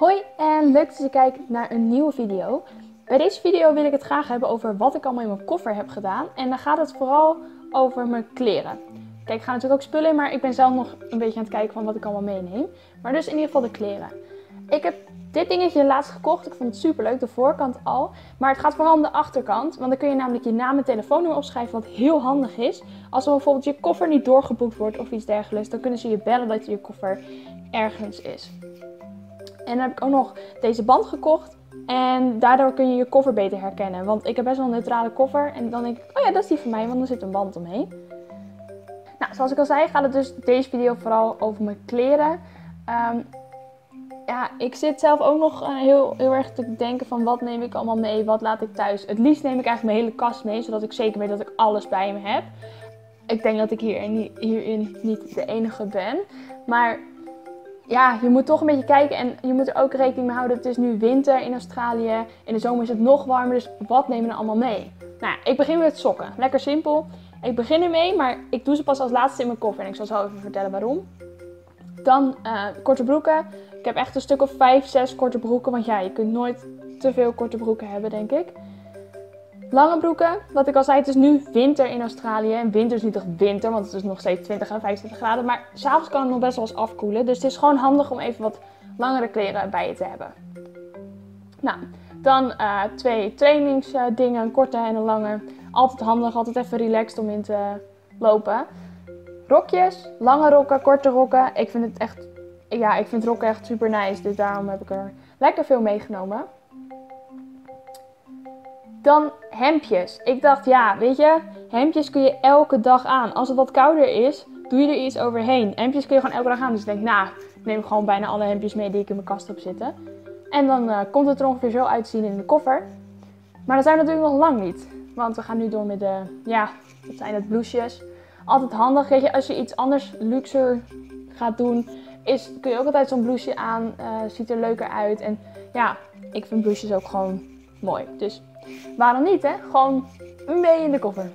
Hoi en leuk dat je kijkt naar een nieuwe video. Bij deze video wil ik het graag hebben over wat ik allemaal in mijn koffer heb gedaan. En dan gaat het vooral over mijn kleren. Kijk, ik ga natuurlijk ook spullen in, maar ik ben zelf nog een beetje aan het kijken van wat ik allemaal meeneem. Maar dus in ieder geval de kleren. Ik heb dit dingetje laatst gekocht. Ik vond het super leuk, de voorkant al. Maar het gaat vooral om de achterkant. Want dan kun je namelijk je naam en telefoonnummer opschrijven, wat heel handig is. Als er bijvoorbeeld je koffer niet doorgeboekt wordt of iets dergelijks, dan kunnen ze je bellen dat je koffer ergens is. En dan heb ik ook nog deze band gekocht. En daardoor kun je je koffer beter herkennen. Want ik heb best wel een neutrale koffer. En dan denk ik, oh ja, dat is die van mij, want er zit een band omheen. Nou, zoals ik al zei, gaat het dus deze video vooral over mijn kleren. Ehm, ja, ik zit zelf ook nog uh, heel, heel erg te denken van wat neem ik allemaal mee, wat laat ik thuis. Het liefst neem ik eigenlijk mijn hele kast mee, zodat ik zeker weet dat ik alles bij me heb. Ik denk dat ik hierin, hierin niet de enige ben. Maar ja, je moet toch een beetje kijken en je moet er ook rekening mee houden. Het is nu winter in Australië. In de zomer is het nog warmer, dus wat nemen we allemaal mee? Nou, ik begin met sokken. Lekker simpel. Ik begin ermee, maar ik doe ze pas als laatste in mijn koffer. En ik zal zo even vertellen waarom. Dan uh, korte broeken. Ik heb echt een stuk of 5, 6 korte broeken. Want ja, je kunt nooit te veel korte broeken hebben, denk ik. Lange broeken, wat ik al zei, het is nu winter in Australië. En winter is niet echt winter, want het is nog steeds 20 en 25 graden. Maar s'avonds kan het nog best wel eens afkoelen. Dus het is gewoon handig om even wat langere kleren bij je te hebben. Nou, dan uh, twee trainingsdingen, een korte en een lange. Altijd handig, altijd even relaxed om in te lopen. Rokjes, lange rokken, korte rokken. Ik vind het echt, ja, ik vind rokken echt super nice. Dus daarom heb ik er lekker veel meegenomen. Dan hemdjes. Ik dacht, ja, weet je, hemdjes kun je elke dag aan. Als het wat kouder is, doe je er iets overheen. Hemdjes kun je gewoon elke dag aan. Dus ik denk, nou, ik neem gewoon bijna alle hemdjes mee die ik in mijn kast heb zitten. En dan uh, komt het er ongeveer zo uitzien in de koffer. Maar dat zijn natuurlijk nog lang niet. Want we gaan nu door met de, ja, wat zijn het, blouses. Altijd handig, weet je, als je iets anders luxer gaat doen, is, kun je ook altijd zo'n blouseje aan. Uh, ziet er leuker uit. En ja, ik vind blouses ook gewoon mooi. Dus Waarom niet, hè? Gewoon mee in de koffer.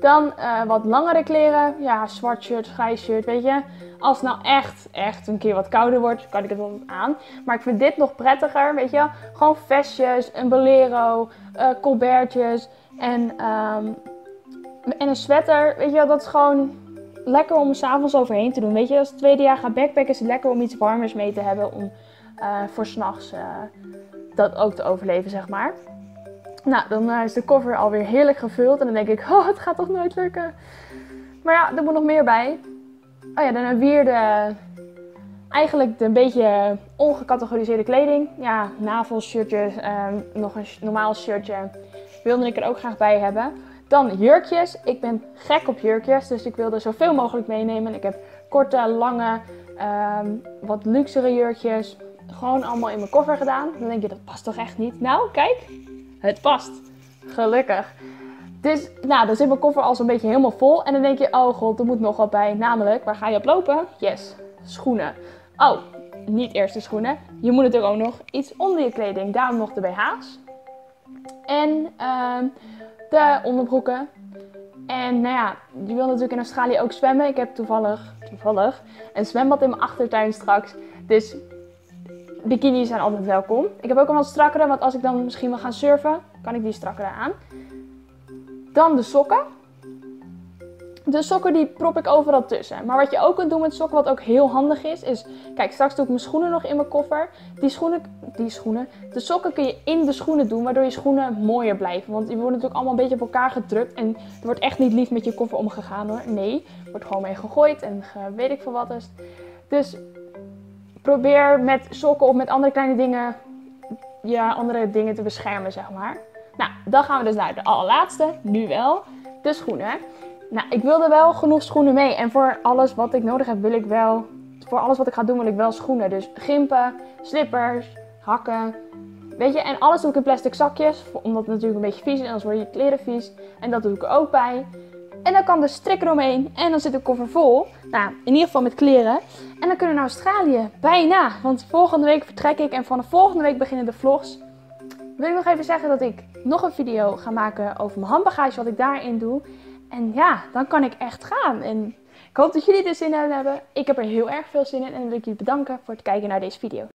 Dan uh, wat langere kleren. Ja, zwart shirt, grijs shirt, weet je. Als het nou echt, echt een keer wat kouder wordt, kan ik het wel aan. Maar ik vind dit nog prettiger, weet je. Gewoon vestjes, een bolero, uh, colbertjes en, um, en een sweater. Weet je, dat is gewoon lekker om s'avonds overheen te doen. Weet je, als tweede jaar gaat backpacken is het lekker om iets warmers mee te hebben om uh, voor s'nachts uh, dat ook te overleven, zeg maar. Nou, dan eh, is de koffer alweer heerlijk gevuld. En dan denk ik, oh, het gaat toch nooit lukken. Maar ja, er moet nog meer bij. Oh ja, dan weer de... Eigenlijk de een beetje ongecategoriseerde kleding. Ja, navelshirtjes, um, nog een normaal shirtje. Wilde ik er ook graag bij hebben. Dan jurkjes. Ik ben gek op jurkjes, dus ik wilde zoveel mogelijk meenemen. Ik heb korte, lange, um, wat luxere jurkjes gewoon allemaal in mijn koffer gedaan. Dan denk je, dat past toch echt niet? Nou, kijk, het past. Gelukkig. Dus, nou, dan zit mijn koffer al zo'n beetje helemaal vol. En dan denk je, oh god, er moet nog wat bij. Namelijk, waar ga je op lopen? Yes, schoenen. Oh, niet eerst de schoenen. Je moet natuurlijk ook nog iets onder je kleding. Daarom nog de BH's. En uh, de onderbroeken. En nou ja, je wil natuurlijk in Australië ook zwemmen. Ik heb toevallig, toevallig een zwembad in mijn achtertuin straks. Dus bikinis zijn altijd welkom. Ik heb ook een wat strakkere, want als ik dan misschien wil gaan surfen, kan ik die strakkere aan. Dan de sokken. De sokken die prop ik overal tussen. Maar wat je ook kunt doen met sokken, wat ook heel handig is, is... Kijk, straks doe ik mijn schoenen nog in mijn koffer. Die schoenen, die schoenen, de sokken kun je in de schoenen doen, waardoor je schoenen mooier blijven. Want die worden natuurlijk allemaal een beetje op elkaar gedrukt. En er wordt echt niet lief met je koffer omgegaan hoor. Nee, wordt gewoon mee gegooid en weet ik veel wat is. Dus probeer met sokken of met andere kleine dingen ja, andere dingen te beschermen, zeg maar. Nou, dan gaan we dus naar de allerlaatste, nu wel, de schoenen. Nou, ik wilde wel genoeg schoenen mee. En voor alles wat ik nodig heb, wil ik wel, voor alles wat ik ga doen, wil ik wel schoenen. Dus gimpen, slippers, hakken, weet je. En alles doe ik in plastic zakjes, omdat het natuurlijk een beetje vies is, anders worden je kleren vies. En dat doe ik er ook bij. En dan kan de strik eromheen en dan zit de koffer vol. Nou, in ieder geval met kleren. En dan kunnen we naar Australië. Bijna. Want volgende week vertrek ik en vanaf volgende week beginnen de vlogs. Wil ik nog even zeggen dat ik nog een video ga maken over mijn handbagage, wat ik daarin doe. En ja, dan kan ik echt gaan. En Ik hoop dat jullie er zin in hebben. Ik heb er heel erg veel zin in en dan wil ik jullie bedanken voor het kijken naar deze video.